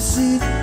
see